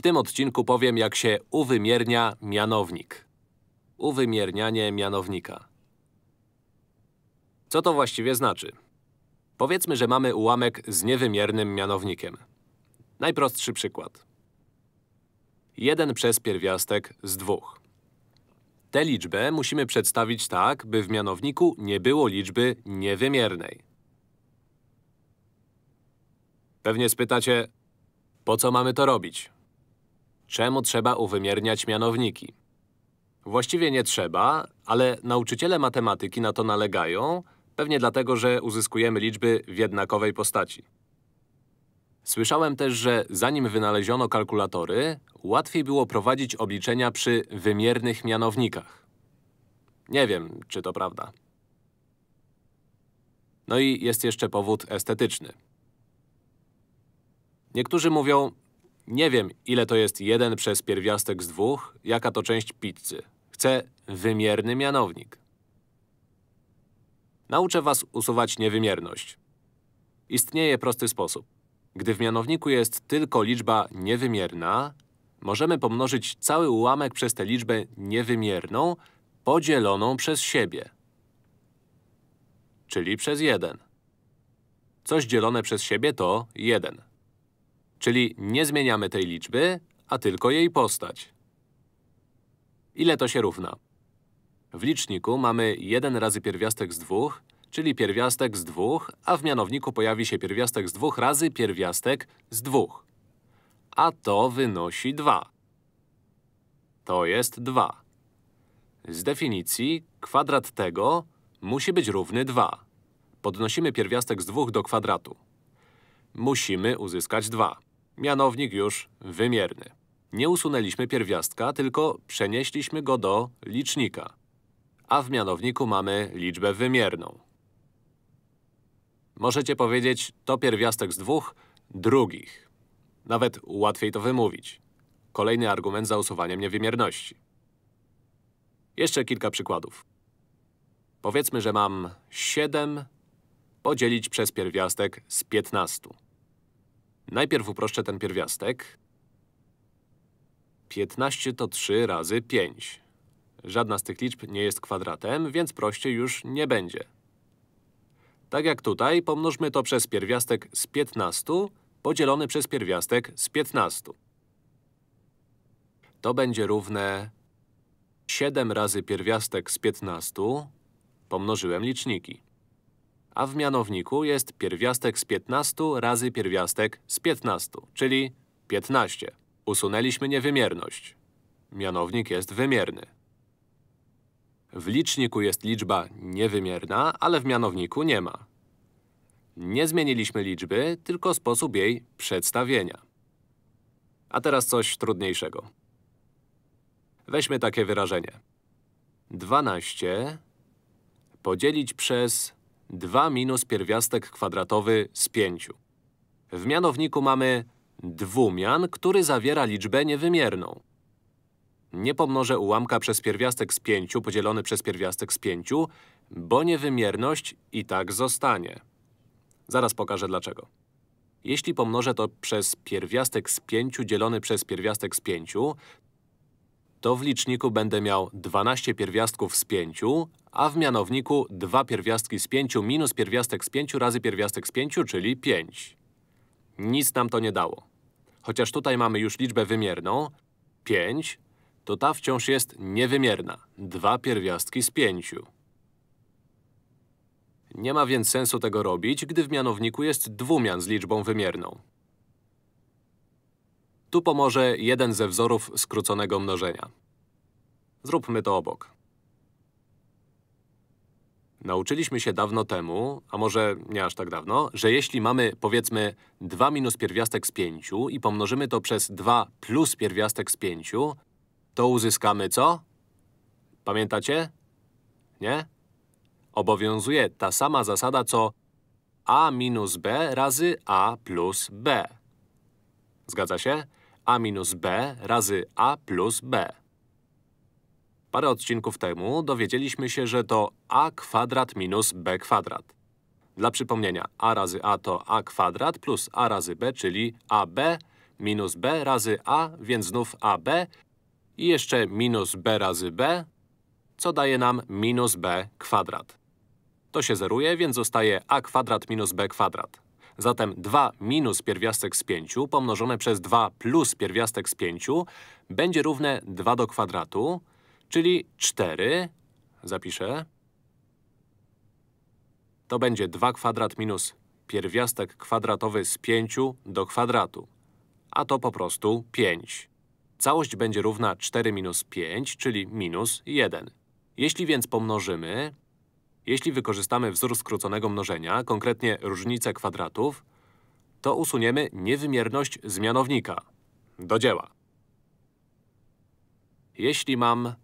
W tym odcinku powiem, jak się uwymiernia mianownik. Uwymiernianie mianownika. Co to właściwie znaczy? Powiedzmy, że mamy ułamek z niewymiernym mianownikiem. Najprostszy przykład. 1 przez pierwiastek z 2. Tę liczbę musimy przedstawić tak, by w mianowniku nie było liczby niewymiernej. Pewnie spytacie, po co mamy to robić? Czemu trzeba uwymierniać mianowniki? Właściwie nie trzeba, ale nauczyciele matematyki na to nalegają, pewnie dlatego, że uzyskujemy liczby w jednakowej postaci. Słyszałem też, że zanim wynaleziono kalkulatory, łatwiej było prowadzić obliczenia przy wymiernych mianownikach. Nie wiem, czy to prawda. No i jest jeszcze powód estetyczny. Niektórzy mówią, nie wiem, ile to jest 1 przez pierwiastek z 2, jaka to część pizzy. Chcę wymierny mianownik. Nauczę was usuwać niewymierność. Istnieje prosty sposób. Gdy w mianowniku jest tylko liczba niewymierna, możemy pomnożyć cały ułamek przez tę liczbę niewymierną podzieloną przez siebie. Czyli przez 1. Coś dzielone przez siebie to 1. Czyli nie zmieniamy tej liczby, a tylko jej postać. Ile to się równa? W liczniku mamy 1 razy pierwiastek z 2, czyli pierwiastek z 2, a w mianowniku pojawi się pierwiastek z 2 razy pierwiastek z 2. A to wynosi 2. To jest 2. Z definicji kwadrat tego musi być równy 2. Podnosimy pierwiastek z 2 do kwadratu. Musimy uzyskać 2. Mianownik już wymierny. Nie usunęliśmy pierwiastka, tylko przenieśliśmy go do licznika. A w mianowniku mamy liczbę wymierną. Możecie powiedzieć, to pierwiastek z dwóch drugich. Nawet łatwiej to wymówić. Kolejny argument za usuwaniem niewymierności. Jeszcze kilka przykładów. Powiedzmy, że mam 7 podzielić przez pierwiastek z 15. Najpierw uproszczę ten pierwiastek. 15 to 3 razy 5. Żadna z tych liczb nie jest kwadratem, więc prościej już nie będzie. Tak jak tutaj, pomnożmy to przez pierwiastek z 15 podzielony przez pierwiastek z 15. To będzie równe 7 razy pierwiastek z 15 pomnożyłem liczniki a w mianowniku jest pierwiastek z 15 razy pierwiastek z 15, czyli 15. Usunęliśmy niewymierność. Mianownik jest wymierny. W liczniku jest liczba niewymierna, ale w mianowniku nie ma. Nie zmieniliśmy liczby, tylko sposób jej przedstawienia. A teraz coś trudniejszego. Weźmy takie wyrażenie. 12 podzielić przez 2 minus pierwiastek kwadratowy z 5. W mianowniku mamy dwumian, który zawiera liczbę niewymierną. Nie pomnożę ułamka przez pierwiastek z 5 podzielony przez pierwiastek z 5, bo niewymierność i tak zostanie. Zaraz pokażę dlaczego. Jeśli pomnożę to przez pierwiastek z 5 dzielony przez pierwiastek z 5, to w liczniku będę miał 12 pierwiastków z 5, a w mianowniku 2 pierwiastki z 5 minus pierwiastek z 5 razy pierwiastek z 5, czyli 5. Nic nam to nie dało. Chociaż tutaj mamy już liczbę wymierną, 5, to ta wciąż jest niewymierna. 2 pierwiastki z 5. Nie ma więc sensu tego robić, gdy w mianowniku jest dwumian z liczbą wymierną. Tu pomoże jeden ze wzorów skróconego mnożenia. Zróbmy to obok. Nauczyliśmy się dawno temu, a może nie aż tak dawno, że jeśli mamy, powiedzmy, 2 minus pierwiastek z 5 i pomnożymy to przez 2 plus pierwiastek z 5, to uzyskamy co? Pamiętacie? Nie? Obowiązuje ta sama zasada, co a minus b razy a plus b. Zgadza się? a minus b razy a plus b. Parę odcinków temu dowiedzieliśmy się, że to a kwadrat minus b kwadrat. Dla przypomnienia, a razy a to a kwadrat plus a razy b, czyli ab minus b razy a, więc znów ab i jeszcze minus b razy b, co daje nam minus b kwadrat. To się zeruje, więc zostaje a kwadrat minus b kwadrat. Zatem 2 minus pierwiastek z 5 pomnożone przez 2 plus pierwiastek z 5 będzie równe 2 do kwadratu, czyli 4, zapiszę, to będzie 2 kwadrat minus pierwiastek kwadratowy z 5 do kwadratu. A to po prostu 5. Całość będzie równa 4 minus 5, czyli minus 1. Jeśli więc pomnożymy, jeśli wykorzystamy wzór skróconego mnożenia, konkretnie różnicę kwadratów, to usuniemy niewymierność z mianownika. Do dzieła. Jeśli mam,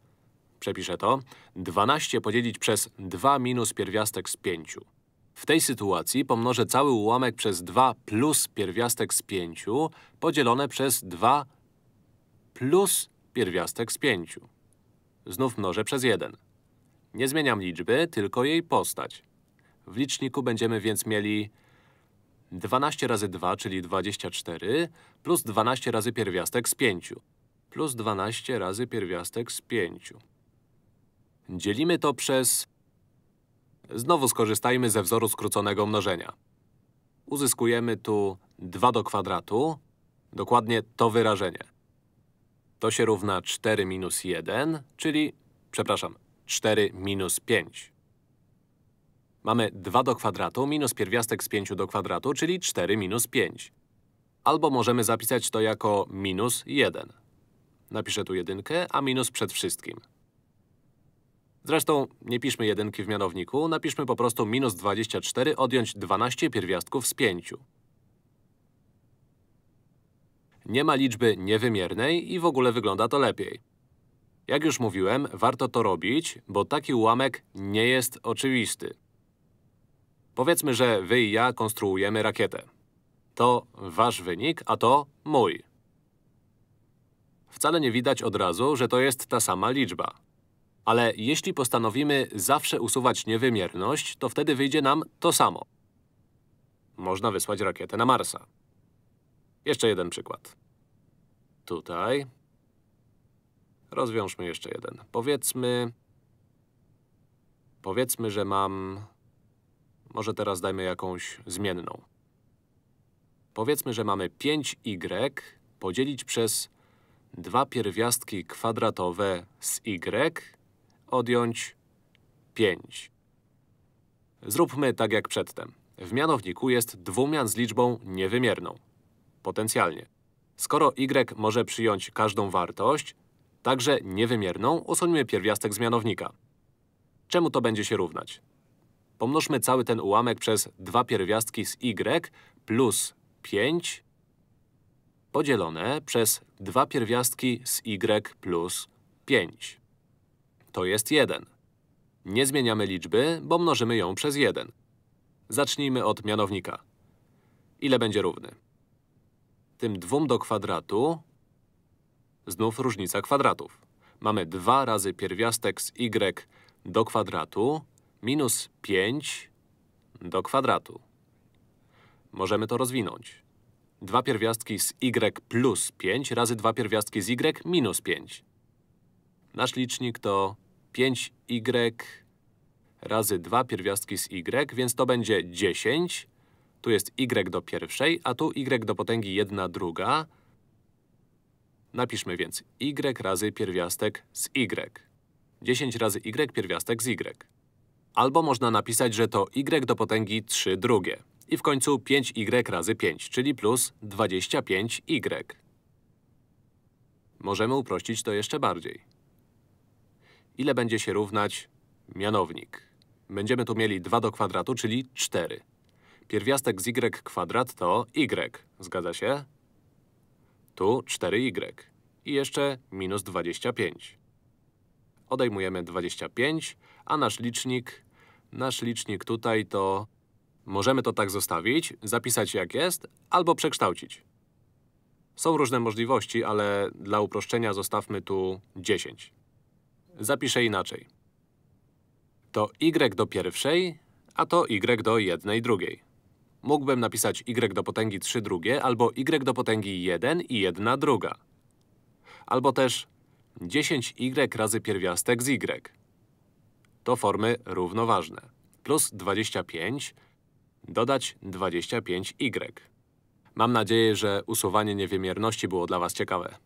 przepiszę to, 12 podzielić przez 2 minus pierwiastek z 5. W tej sytuacji pomnożę cały ułamek przez 2 plus pierwiastek z 5 podzielone przez 2 plus pierwiastek z 5. Znów mnożę przez 1. Nie zmieniam liczby, tylko jej postać. W liczniku będziemy więc mieli 12 razy 2, czyli 24, plus 12 razy pierwiastek z 5. Plus 12 razy pierwiastek z 5. Dzielimy to przez... Znowu skorzystajmy ze wzoru skróconego mnożenia. Uzyskujemy tu 2 do kwadratu, dokładnie to wyrażenie. To się równa 4 minus 1, czyli, przepraszam, 4 minus 5. Mamy 2 do kwadratu minus pierwiastek z 5 do kwadratu, czyli 4 minus 5. Albo możemy zapisać to jako minus 1. Napiszę tu jedynkę, a minus przed wszystkim. Zresztą nie piszmy jedynki w mianowniku, napiszmy po prostu minus 24 odjąć 12 pierwiastków z 5. Nie ma liczby niewymiernej i w ogóle wygląda to lepiej. Jak już mówiłem, warto to robić, bo taki ułamek nie jest oczywisty. Powiedzmy, że wy i ja konstruujemy rakietę. To wasz wynik, a to mój. Wcale nie widać od razu, że to jest ta sama liczba. Ale jeśli postanowimy zawsze usuwać niewymierność, to wtedy wyjdzie nam to samo. Można wysłać rakietę na Marsa. Jeszcze jeden przykład. Tutaj. Rozwiążmy jeszcze jeden. Powiedzmy... Powiedzmy, że mam... Może teraz dajmy jakąś zmienną. Powiedzmy, że mamy 5y podzielić przez dwa pierwiastki kwadratowe z y odjąć 5. Zróbmy tak jak przedtem. W mianowniku jest dwumian z liczbą niewymierną. Potencjalnie. Skoro y może przyjąć każdą wartość, także niewymierną, usuńmy pierwiastek z mianownika. Czemu to będzie się równać? Pomnożmy cały ten ułamek przez dwa pierwiastki z y plus 5 podzielone przez dwa pierwiastki z y plus 5. To jest 1. Nie zmieniamy liczby, bo mnożymy ją przez 1. Zacznijmy od mianownika. Ile będzie równy? Tym dwóm do kwadratu znów różnica kwadratów. Mamy 2 razy pierwiastek z y do kwadratu minus 5 do kwadratu. Możemy to rozwinąć. Dwa pierwiastki z y plus 5 razy dwa pierwiastki z y minus 5. Nasz licznik to 5y razy dwa pierwiastki z y, więc to będzie 10. Tu jest y do pierwszej, a tu y do potęgi 1 druga. Napiszmy więc y razy pierwiastek z y. 10 razy y pierwiastek z y. Albo można napisać, że to y do potęgi 3 drugie. I w końcu 5y razy 5, czyli plus 25y. Możemy uprościć to jeszcze bardziej. Ile będzie się równać mianownik? Będziemy tu mieli 2 do kwadratu, czyli 4. Pierwiastek z y kwadrat to y. Zgadza się? Tu 4y. I jeszcze minus 25. Odejmujemy 25, a nasz licznik, nasz licznik tutaj to... Możemy to tak zostawić, zapisać jak jest, albo przekształcić. Są różne możliwości, ale dla uproszczenia zostawmy tu 10. Zapiszę inaczej. To y do pierwszej, a to y do jednej drugiej. mógłbym napisać y do potęgi 3 drugie albo y do potęgi 1 i 1 druga. Albo też 10y razy pierwiastek z y. To formy równoważne. Plus 25 dodać 25y. Mam nadzieję, że usuwanie niewymierności było dla Was ciekawe.